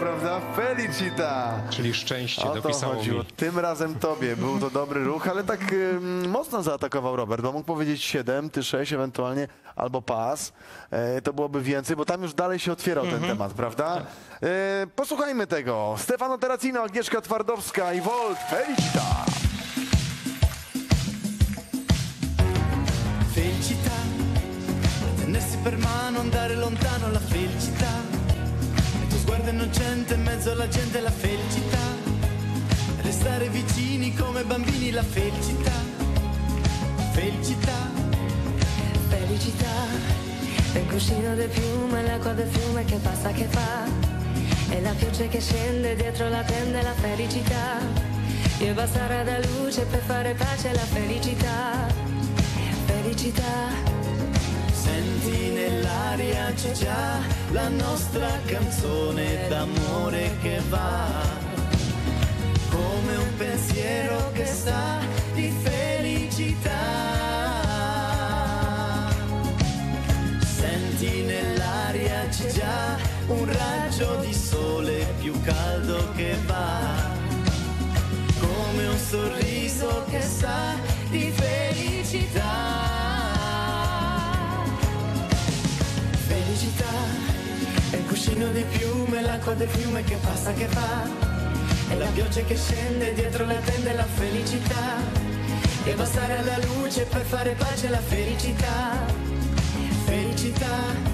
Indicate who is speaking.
Speaker 1: prawda? Felicita!
Speaker 2: Czyli szczęście,
Speaker 1: O to
Speaker 2: dopisało
Speaker 1: chodziło.
Speaker 2: mi.
Speaker 1: Tym razem tobie. Był to dobry ruch, ale tak ym, mocno zaatakował Robert, bo mógł powiedzieć 7, ty 6 ewentualnie, albo pas. E, to byłoby więcej, bo tam już dalej się otwierał
Speaker 2: Mhm.
Speaker 1: ten temat, prawda? E, posłuchajmy tego. Stefano Terracino, Agnieszka Twardowska i Volt. Felicita!
Speaker 3: Felicità, tenersi per mano, andare lontano, la felicità. Sguardo innocente in mezzo alla gente, la felicità. Restare vicini come bambini, la felicità. Felicità,
Speaker 4: Felicità, è il cuscino del fiume, l'acqua del fiume che passa che fa. E la pioggia che scende dietro la tenda, la felicità. Io bastare da luce per fare pace, la felicità. Felicità,
Speaker 3: senti nell'aria c'è già la nostra canzone d'amore che va. Come un pensiero che sa di felicità. Senti nell'aria c'è già un raggio di sole più caldo che va. Come un sorriso che sa di felicità. Felicità è il cuscino di piume, l'acqua del fiume che passa che va. È la pioggia che scende dietro la tenda, la felicità. E bastare alla luce per fare pace la felicità. Felicità